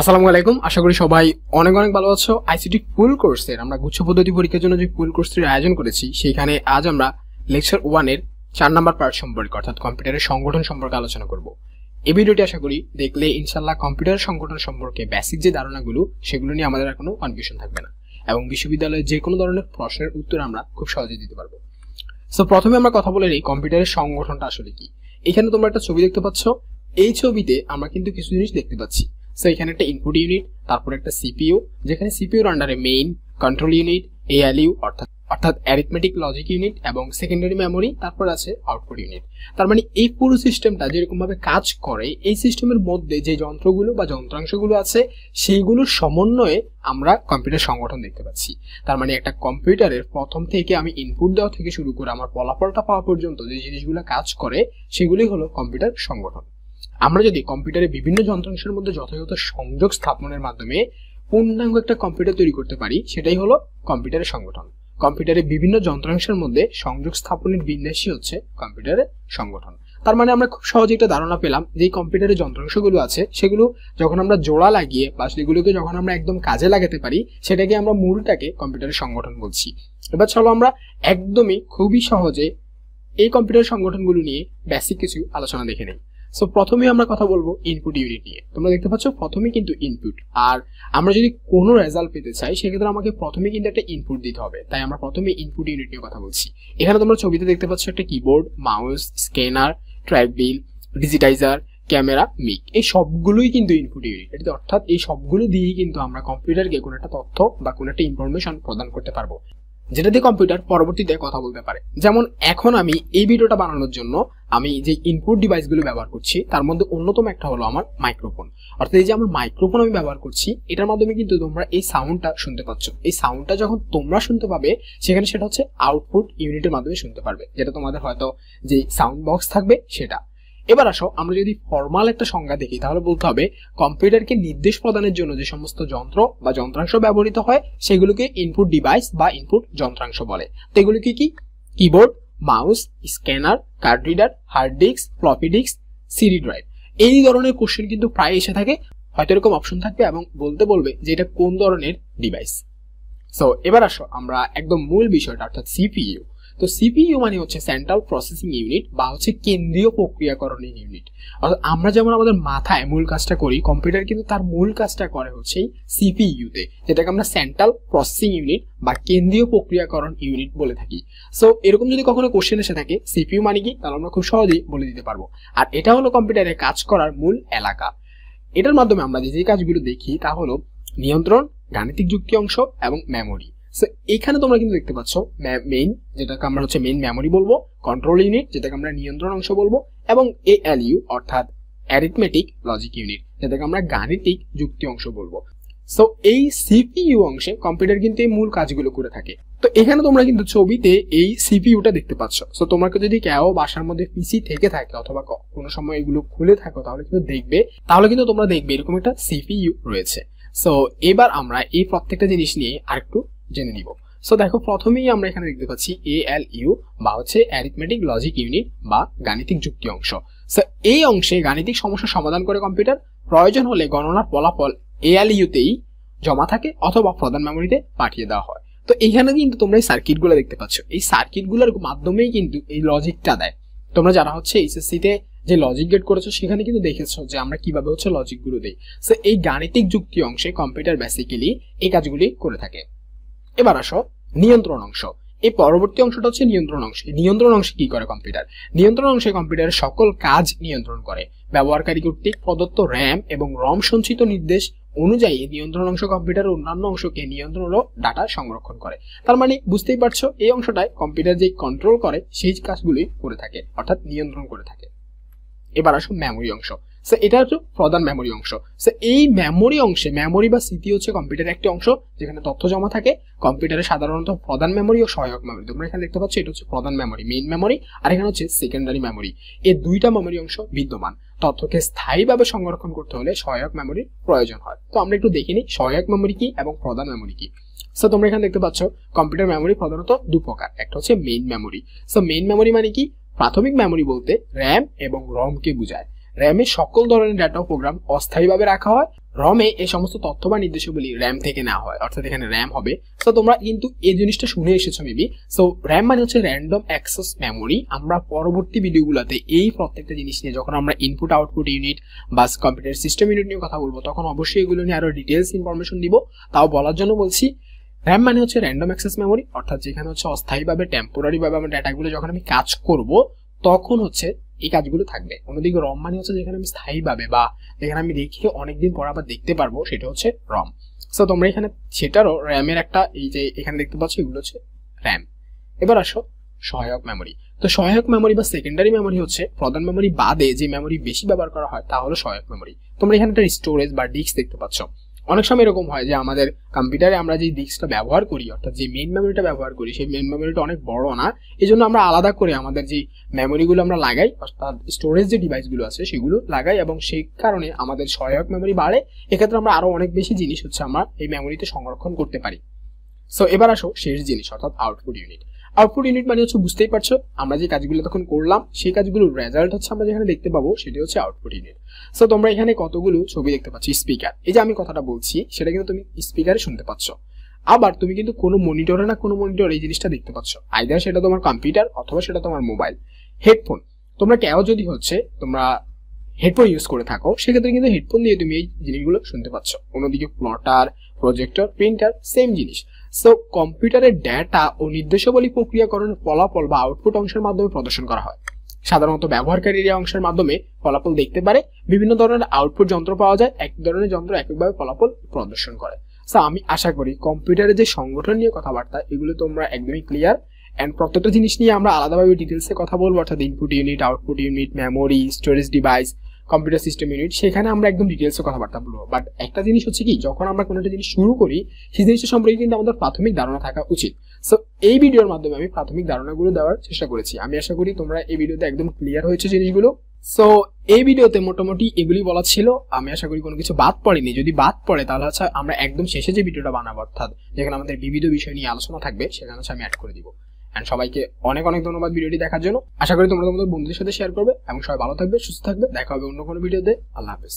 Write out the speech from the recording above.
আসসালামু আলাইকুম। আশা করি সবাই অনেক অনেক ভালো আছো। আইসিটি ফুল কোর্সের আমরা গুচ্ছ পদ্ধতি পরীক্ষার জন্য যে ফুল কোর্সটির আয়োজন করেছি সেখানে আজ আমরা লেকচার ওয়ানের চার নাম্বার পার্ট সম্পর্কে, অর্থাৎ কম্পিউটারের সংগঠন সম্পর্কে আলোচনা করব। এই ভিডিওটি আশা করি দেখলে ইনশাল্লাহ কম্পিউটার সংগঠন সম্পর্কে বেসিক যে ধারণাগুলো, সেগুলো নিয়ে আমাদের আর কোনো কনফিউশন থাকবে না। এবং বিশ্ববিদ্যালয়ে যে কোনো ধরনের প্রশ্নের উত্তর আমরা খুব সহজে দিতে পারব। সো প্রথমে আমরা কথা বলে নিই কম্পিউটারের সংগঠনটা আসলে কি। এখানে তোমরা একটা ছবি দেখতে পাচ্ছ। এই ছবিতে আমরা কিন্তু কিছু জিনিস দেখতে পাচ্ছি। সো এখানে একটা ইনপুট ইউনিট তারপর একটা সিপিইউ যেখানে সিপিইউর আন্ডারে মেইন কন্ট্রোল ইউনিট এএলইউ অর্থাৎ অর্থাৎ অ্যারিথমেটিক লজিক ইউনিট এবং সেকেন্ডারি মেমোরি তারপর আছে আউটপুট ইউনিট তার মানে এই পুরো সিস্টেমটা যেরকম ভাবে কাজ করে, এই সিস্টেমের মধ্যে যে যন্ত্রগুলো বা যন্ত্রাংশগুলো আছে, সেইগুলোর সমন্বয়ে আমরা কম্পিউটার সংগঠন দেখতে পাচ্ছি। তার মানে একটা কম্পিউটারের প্রথম থেকে আমি ইনপুট দেওয়া থেকে শুরু করে আমার ফলাফলটা পাওয়া পর্যন্ত যে জিনিসগুলো কাজ করে সেগুলি হলো কম্পিউটার সংগঠন। আমরা যদি কম্পিউটারে বিভিন্ন যন্ত্রাংশের মধ্যে যথাযথ সংযোগ স্থাপনের মাধ্যমে পূর্ণাঙ্গ একটা কম্পিউটার তৈরি করতে পারি, সেটাই হলো কম্পিউটারের সংগঠন। কম্পিউটারে বিভিন্ন যন্ত্রাংশের মধ্যে সংযোগ স্থাপনের বিন্যাসই হচ্ছে কম্পিউটারের সংগঠন। তার মানে আমরা খুব সহজে একটা ধারণা পেলাম যে কম্পিউটারের যন্ত্রাংশগুলো আছে, সেগুলো যখন আমরা জোড়া লাগিয়ে বা সেগুলোকে যখন আমরা একদম কাজে লাগাতে পারি, সেটাকে আমরা মূলটাকে কম্পিউটারের সংগঠন বলছি। এবার চলো আমরা একদমই খুবই সহজে এই কম্পিউটার সংগঠনগুলো নিয়ে বেসিক কিছু আলোচনা দেখে নেই। সো প্রথমে আমরা কথা বলব ইনপুট ইউনিট নিয়ে। তোমরা দেখতে পাচ্ছ প্রথমে কিন্তু ইনপুট আর আমরা যদি কোনো রেজাল্ট পেতে চাই, সেক্ষেত্রে আমাকে প্রথমে কিন্তু একটা ইনপুট দিতে হবে। তাই আমরা প্রথমে ইনপুট ইউনিট নিয়ে কথা বলছি। এখানে তোমরা ছবিতে দেখতে পাচ্ছ একটা keyboard mouse scanner track ball digitizer camera mic এই সবগুলোই কিন্তু ইনপুট ইউনিট অর্থাৎ এই সবগুলো দিয়েই কিন্তু আমরা কম্পিউটারকে কোনো একটা তথ্য বা কোনো একটা ইনফরমেশন প্রদান করতে পারব। যেটা দিয়ে কম্পিউটার পরবর্তীতে কথা বলতে পারে। যেমন, এখন আমি এই ভিডিওটা বানানোর জন্য আমি যে ইনপুট ডিভাইসগুলো ব্যবহার করছি, তার মধ্যে অন্যতম একটা হলো আমার মাইক্রোফোন অর্থাৎ এই যে আমার মাইক্রোফোন আমি ব্যবহার করছি, এটার মাধ্যমে কিন্তু তোমরা এই সাউন্ডটা শুনতে পাচ্ছ। এই সাউন্ডটা যখন তোমরা শুনতে পাবে, সেখানে সেটা হচ্ছে আউটপুট ইউনিটের মাধ্যমে শুনতে পারবে। যেটা তোমাদের হয়তো যে সাউন্ড বক্স থাকবে, সেটা। এবার আসো, আমরা যদি ফর্মাল একটা সংজ্ঞা দেখি, তাহলে বলতে হবে কম্পিউটারকে নির্দেশ প্রদানের জন্য যে সমস্ত যন্ত্র বা যন্ত্রাংশ ব্যবহৃত হয়, সেগুলোকে ইনপুট ডিভাইস বা ইনপুট যন্ত্রাংশ বলে। তো এগুলোকে কি? Keyboard mouse, scanner, card reader, hard disk, floppy disk, CD drive. এই ধরনের কোশ্চেন কিন্তু প্রায় এসে থাকে। হয়তো এরকম অপশন থাকবে এবং বলতে বলবে যে এটা কোন ধরনের ডিভাইস সো এবার আসো আমরা একদম মূল বিষয়টা, অর্থাৎ সিপিইউ তো সিপিইউ মানে হচ্ছে সেন্ট্রাল প্রসেসিং ইউনিট বা হচ্ছে কেন্দ্রীয় প্রক্রিয়াকরণ ইউনিট অর্থাৎ আমরা যেমন আমাদের মাথায় মূল কাজটা করি কম্পিউটার কিন্তু তার মূল কাজটা করে হচ্ছে সিপিইউতে যেটাকে আমরা সেন্ট্রাল প্রসেসিং ইউনিট বা কেন্দ্রীয় প্রক্রিয়াকরণ ইউনিট বলে থাকি। সো এরকম যদি কখনো কোশ্চেন এসে থাকে সিপিইউ মানে কি? তাহলে আমরা খুব সহজেই বলে দিতে পারব। আর এটা হলো কম্পিউটারে কাজ করার মূল এলাকা। এটার মাধ্যমে আমরা যে যে কাজগুলো দেখি, তা হলো নিয়ন্ত্রণ, গাণিতিক যুক্তি অংশ এবং মেমোরি সো এখানে তোমরা কিন্তু দেখতে পাচ্ছ মেইন যেটাকে আমরা হচ্ছে মেইন মেমোরি বলব কন্ট্রোল ইউনিট যেটাকে আমরা নিয়ন্ত্রণ অংশ বলব, এবং এ এল ইউ অর্থাৎ অ্যারিথমেটিক লজিক ইউনিট যেটাকে আমরা গাণিতিক যুক্তি অংশ বলব। সো এই সিপিইউ অংশে কম্পিউটার কিন্তু এই মূল কাজগুলো করে থাকে। তো এখানে তোমরা কিন্তু ছবিতে এই সিপিইউটা দেখতে পাচ্ছ। সো তোমাকে যদি কেউ বাসার মধ্যে পিসি থেকে থাকে অথবা কোনো সময় এগুলো খুলে থাকো, তাহলে কিন্তু দেখবে, তাহলে কিন্তু তোমরা দেখবে এরকম একটা সিপিইউ রয়েছে। সো এবার আমরা এই প্রত্যেকটা জিনিস নিয়ে আরেকটু জেনে নিব। সো দেখো, প্রথমেই আমরা এখানে দেখতে পাচ্ছি এ এল ইউ বা হচ্ছে অ্যারিথমেটিক লজিক ইউনিট বা গাণিতিক যুক্তি অংশ। সো এই অংশে গাণিতিক সমস্যা সমাধান করে কম্পিউটার, প্রয়োজন হলে গণনার ফলাফল এ এল ইউতেই জমা থাকে অথবা প্রধান মেমোরিতে পাঠিয়ে দেওয়া হয়। তো এখানে কিন্তু তোমরা এই সার্কিটগুলো দেখতে পাচ্ছ। এই সার্কিটগুলোর মাধ্যমেই কিন্তু এই লজিকটা দেয়। তোমরা যারা হচ্ছে এইচএসসিতে যে লজিক গেট করেছ, সেখানে কিন্তু দেখেছ যে আমরা কীভাবে হচ্ছে লজিকগুলো দিই। সো এই গাণিতিক যুক্তি অংশে কম্পিউটার বেসিক্যালি এই কাজগুলি করে থাকে। এবার আসো, নিয়ন্ত্রণ অংশ। এই পরবর্তী অংশটা হচ্ছে নিয়ন্ত্রণ অংশ। নিয়ন্ত্রণ অংশে কি করে কম্পিউটার? নিয়ন্ত্রণ অংশে কম্পিউটারের সকল কাজ নিয়ন্ত্রণ করে। ব্যবহারকারী কর্তৃক প্রদত্ত র্যাম এবং রম সঞ্চিত নির্দেশ অনুযায়ী নিয়ন্ত্রণ অংশ কম্পিউটারের অন্যান্য অংশকে নিয়ন্ত্রণ ও ডাটা সংরক্ষণ করে। তার মানে বুঝতেই পারছ, এই অংশটায় কম্পিউটার যে কন্ট্রোল করে, সেই কাজগুলি করে থাকে, অর্থাৎ নিয়ন্ত্রণ করে থাকে। এবার আসো মেমোরি অংশ। সো এটা হচ্ছে প্রধান মেমোরি অংশ। সো এই মেমোরি অংশে মেমোরি বা স্মৃতি হচ্ছে কম্পিউটারের একটি অংশ, যেখানে তথ্য জমা থাকে। কম্পিউটারে সাধারণত প্রধান মেমোরি ও সহায়ক মেমোরি তোমরা এখানে দেখতে পাচ্ছ, এটা হচ্ছে প্রধান মেমোরি মেইন মেমোরি আর এখানে হচ্ছে সেকেন্ডারি মেমোরি এই দুইটা মেমোরি অংশ বিদ্যমান। তথ্যকে স্থায়ীভাবে সংরক্ষণ করতে হলে সহায়ক মেমোরির প্রয়োজন হয়। তো আমরা একটু দেখে নিই, সহায়ক মেমোরি কি এবং প্রধান মেমোরি কি? সো তোমরা এখানে দেখতে পাচ্ছ কম্পিউটার মেমোরি প্রধানত দু প্রকার। একটা হচ্ছে main memory so main memory মানে কি? প্রাথমিক মেমোরি বলতে র্যাম এবং রমকে বোঝায়। র্যামে সকল ধরনের ডাটা প্রোগ্রাম অস্থায়ীভাবে রাখা হয়। রমে এই সমস্ত তথ্য বা নির্দেশাবলী র্যাম থেকে নেওয়া হয়। অর্থাৎ এখানে র্যাম হবে। তো তোমরা কিন্তু এই জিনিসটা শুনে এসেছ মেবি সো র্যাম মানে হচ্ছে র্যান্ডম অ্যাক্সেস মেমোরি আমরা পরবর্তী ভিডিওগুলোতে এই প্রত্যেকটা জিনিস নিয়ে যখন আমরা ইনপুট আউটপুট ইউনিট বা কম্পিউটার সিস্টেম ইউনিট নিয়ে কথা বলব, তখন অবশ্যই এগুলো নিয়ে আরও ডিটেলস ইনফরমেশন দিব। তাও বলার জন্য বলছি র্যাম মানে হচ্ছে র্যান্ডম অ্যাক্সেস মেমোরি অর্থাৎ যেখানে হচ্ছে অস্থায়ীভাবে টেম্পোরারি ভাবে আমার ডাটাগুলো যখন আমি কাজ করব, তখন হচ্ছে এই কাজগুলো থাকবে। অন্যদিকে রম মানে হচ্ছে যেখানে আমি স্থায়ীভাবে বা যেখানে আমি রেখে অনেকদিন পর আবার দেখতে পারব, সেটা হচ্ছে রম সো তোমরা এখানে সেটারও র্যামের একটা এই যে এখানে দেখতে পাচ্ছ, এগুলো হচ্ছে র্যাম এবার আসো সহায়ক মেমোরি তো সহায়ক মেমোরি বা সেকেন্ডারি মেমোরি হচ্ছে প্রধান মেমোরি বাদে যে মেমোরি বেশি ব্যবহার করা হয়, তা হলো সহায়ক মেমোরি তোমরা এখানে একটা স্টোরেজ বা ডিস্ক দেখতে পাচ্ছ। অনেক সময় এরকম হয় যে আমাদের কম্পিউটারে আমরা যে ডিস্কটা ব্যবহার করি, অর্থাৎ যে মেইন মেমোরিটা ব্যবহার করি, সেই মেইন মেমোরিটা অনেক বড় না। এই জন্য আমরা আলাদা করে আমাদের যে মেমোরিগুলো আমরা লাগাই, অর্থাৎ স্টোরেজ যে ডিভাইসগুলো আছে সেগুলো লাগাই এবং সেই কারণে আমাদের সহায়ক মেমোরি বাড়ে। এক্ষেত্রে আমরা আরও অনেক বেশি জিনিস হচ্ছে আমরা এই মেমোরিতে সংরক্ষণ করতে পারি। সো এবার আসো শেষ জিনিস, অর্থাৎ আউটপুট ইউনিট আউটপুট ইউনিট মানে হচ্ছে বুঝতেই পারছ, আমরা যে কাজগুলো তখন করলাম, সেই কাজগুলোর রেজাল্ট হচ্ছে আমরা যেখানে দেখতে পাবো, সেটা হচ্ছে আউটপুট ইউনিট সো তোমরা এখানে কতগুলো ছবি দেখতে পাচ্ছ? স্পিকার এই যে আমি কথাটা বলছি, সেটা কিন্তু তুমি স্পিকারে শুনতে পাচ্ছ। আবার তুমি কিন্তু কোনো মনিটরে না কোনো মনিটর এই জিনিসটা দেখতে পাচ্ছ। আইদার সেটা তোমার কম্পিউটার অথবা সেটা তোমার মোবাইল হেডফোন তোমরা কেউ যদি হচ্ছে, তোমরা হেডফোন ইউজ করে থাকো, সেক্ষেত্রে কিন্তু হেডফোন দিয়ে তুমি এই জিনিসগুলো শুনতে পাচ্ছ। অন্যদিকে প্লটার প্রজেক্টর প্রিন্টার সেম জিনিস। সো কম্পিউটারের ডেটা ও নির্দেশাবলী প্রক্রিয়াকরণের ফলাফল বা আউটপুট অংশের মাধ্যমে প্রদর্শন করা হয়। সাধারণত ব্যবহারকারীর অংশের মাধ্যমে ফলাফল দেখতে পারে, বিভিন্ন ধরনের আউটপুট যন্ত্র পাওয়া যায়, এক ধরনের যন্ত্র এককভাবে ফলাফল প্রদর্শন করে। সো আমি আশা করি কম্পিউটারের যে সংগঠন নিয়ে কথাবার্তা, এগুলো তোমরা একদমই ক্লিয়ার অ্যান্ড প্রত্যেকটা জিনিস নিয়ে আমরা আলাদাভাবে ডিটেলসে কথা বলব, অর্থাৎ input unit output unit memory storage device computer system unit সেখানে আমরা একদম ডিটেলসে কথাবার্তা বলব। বাট একটা জিনিস হচ্ছে কি, যখন আমরা কোনো একটা জিনিস শুরু করি, সেই জিনিসটা সম্পর্কে কিন্তু আমাদের প্রাথমিক ধারণা থাকা উচিত। সো এই ভিডিওর মাধ্যমে আমি প্রাথমিক ধারণাগুলো দেওয়ার চেষ্টা করেছি। আমি আশা করি তোমরা এই ভিডিওতে একদম ক্লিয়ার হয়েছে জিনিসগুলো। সো এই ভিডিওতে মোটামুটি এগুলি বলা ছিল। আমি আশা করি কোনো কিছু বাদ পড়েনি। যদি বাদ পড়ে, তাহলে হচ্ছে আমরা একদম শেষে যে ভিডিওটা বানাবো, অর্থাৎ যেখানে আমাদের বিবিধ বিষয় নিয়ে আলোচনা থাকবে, সেখানে হচ্ছে আমি অ্যাড করে দিব। অ্যান্ড সবাইকে অনেক অনেক ধন্যবাদ ভিডিওটি দেখার জন্য। আশা করি তোমরা তোমাদের বন্ধুদের সাথে শেয়ার করবে এবং সবাই ভালো থাকবে, সুস্থ থাকবে। দেখা হবে অন্য কোনো ভিডিওতে। আল্লাহ হাফেজ।